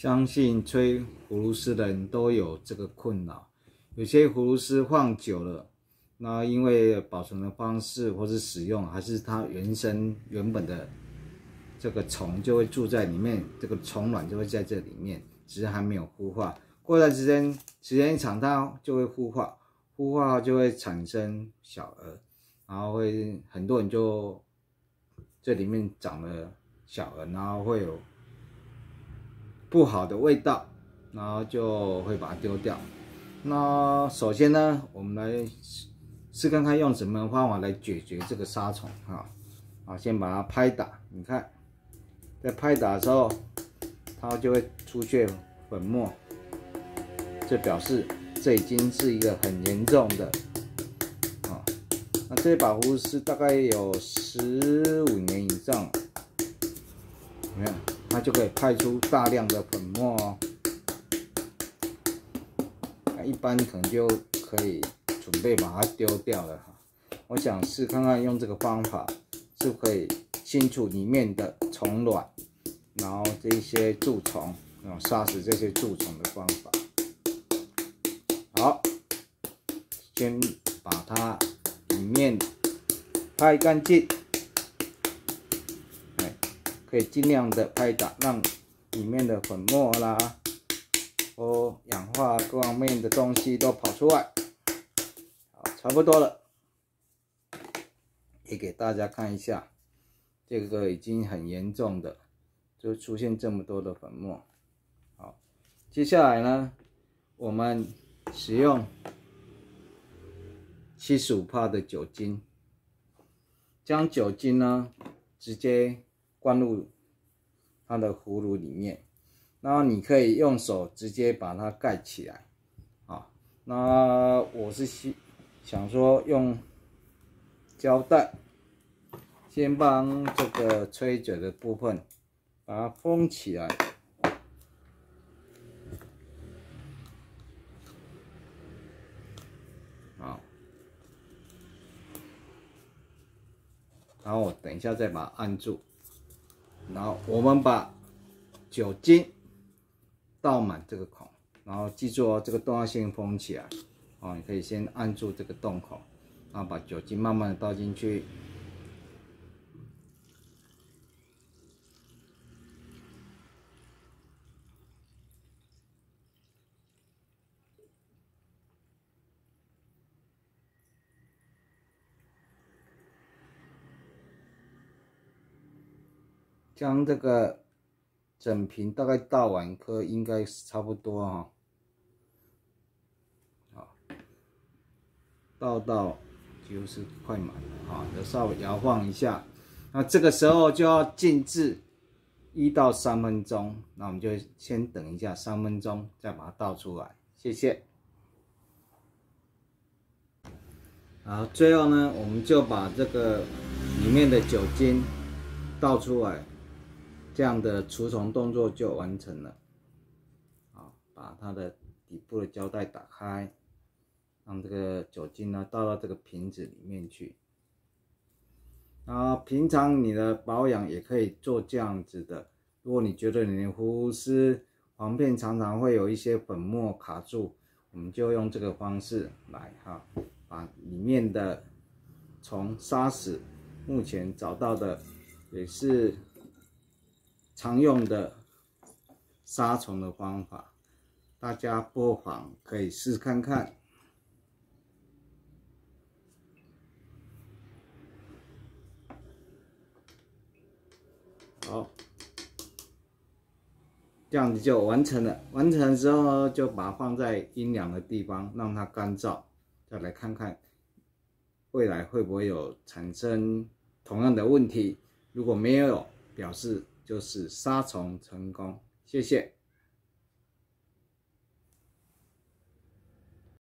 相信吹葫芦丝的人都有这个困扰，有些葫芦丝放久了，那因为保存的方式或是使用，还是它原生原本的这个虫就会住在里面，这个虫卵就会在这里面，只是还没有孵化。过段时间时间一长，它就会孵化，孵化就会产生小蛾，然后会很多人就这里面长了小蛾，然后会有。不好的味道，然后就会把它丢掉。那首先呢，我们来试看看用什么方法来解决这个杀虫哈。啊，先把它拍打，你看，在拍打的时候，它就会出现粉末，这表示这已经是一个很严重的啊。那这把壶是大概有十五年以上，怎么样？它就可以派出大量的粉末哦，那一般可能就可以准备把它丢掉了哈。我想试看看用这个方法是可以清除里面的虫卵，然后这些蛀虫，然后杀死这些蛀虫的方法。好，先把它里面拍干净。可以尽量的拍打，让里面的粉末啦、或氧化各方面的东西都跑出来。好，差不多了，也给大家看一下，这个已经很严重的，就出现这么多的粉末。好，接下来呢，我们使用七十五帕的酒精，将酒精呢直接。灌入它的葫芦里面，然后你可以用手直接把它盖起来，啊，那我是希想说用胶带先帮这个吹嘴的部分把它封起来。然后我等一下再把它按住。然后我们把酒精倒满这个孔，然后记住哦，这个洞要先封起来哦。你可以先按住这个洞口，然后把酒精慢慢的倒进去。将这个整瓶大概倒完一颗，应该是差不多哈。好，倒到就是快满了啊，就稍微摇晃一下。那这个时候就要静置一到三分钟。那我们就先等一下三分钟，再把它倒出来。谢谢。好，最后呢，我们就把这个里面的酒精倒出来。这样的除虫动作就完成了。好，把它的底部的胶带打开，让这个酒精呢倒到这个瓶子里面去。啊，平常你的保养也可以做这样子的。如果你觉得你的胡丝黄片常常会有一些粉末卡住，我们就用这个方式来哈，把里面的虫杀死。目前找到的也是。常用的杀虫的方法，大家不妨可以试看看。好，这样子就完成了。完成之后，就把它放在阴凉的地方，让它干燥，再来看看未来会不会有产生同样的问题。如果没有，表示。就是杀虫成功，谢谢。